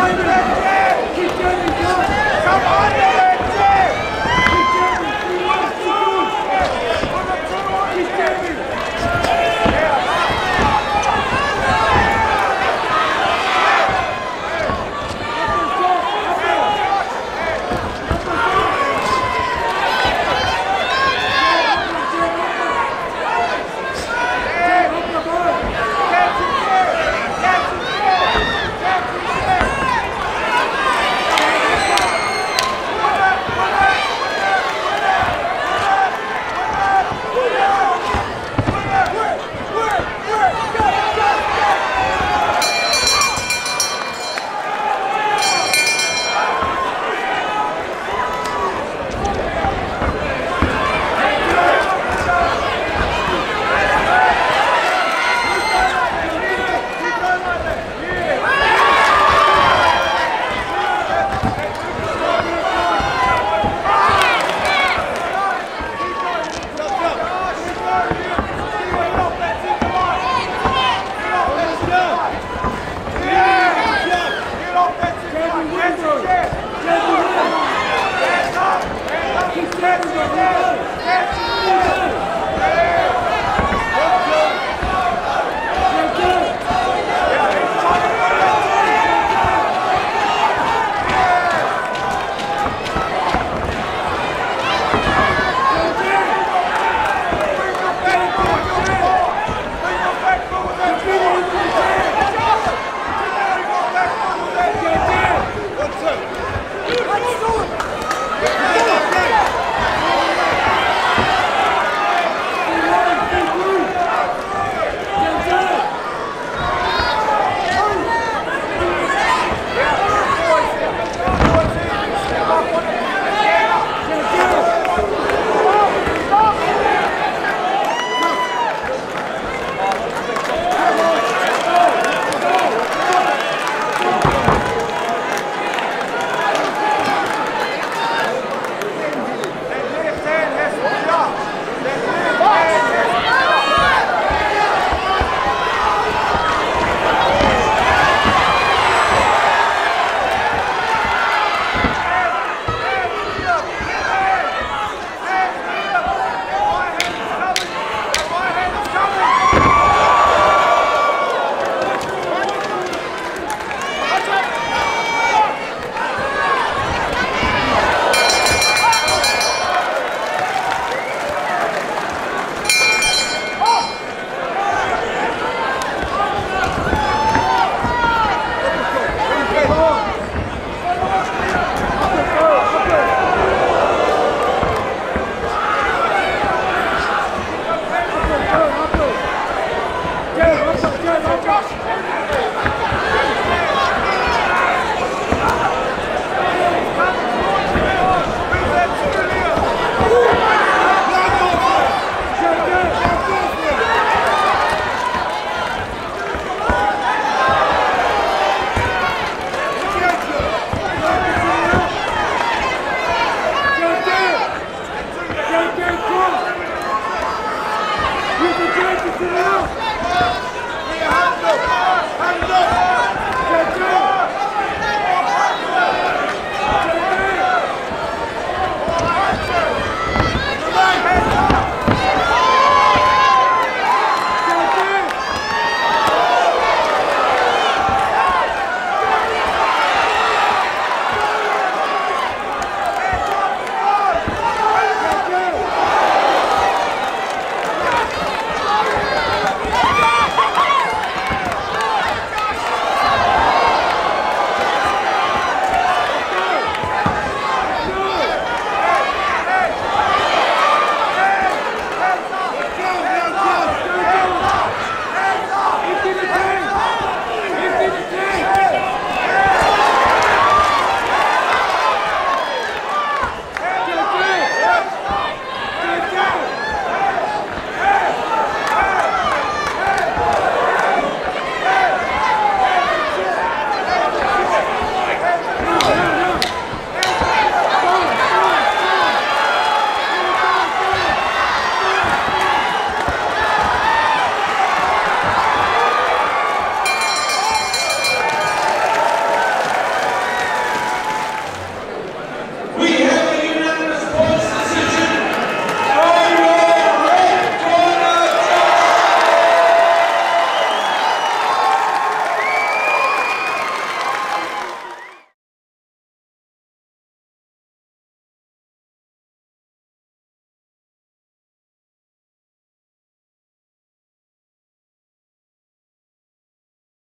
Vai, Hands up! Hands up!